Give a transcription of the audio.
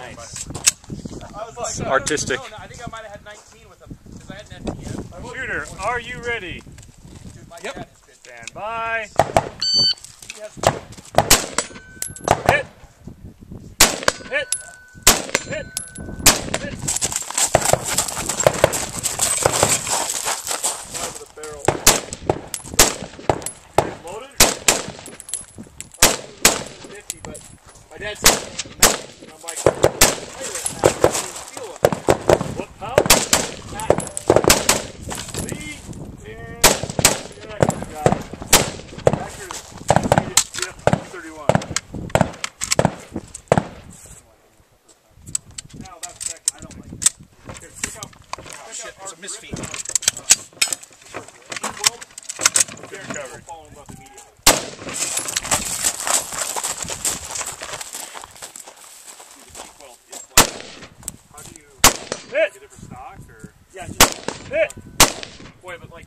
nice. It's artistic. I think I might have had 19 with them because I had an FTM. Shooter, are you ready? Dude, Yep. dad has been. Stand by. Hit. Hit. Hit. Hit. Five of. Loaded. 50, but my dad said, and I'm like, wait a minute, I didn't feel it. What power? Lead and direct, guys. Backers, Jeff 231. Now that's second. I don't like that. Okay, check out. Oh, shit, there's a misfeed. Yeah, just, Hit! boy, but like,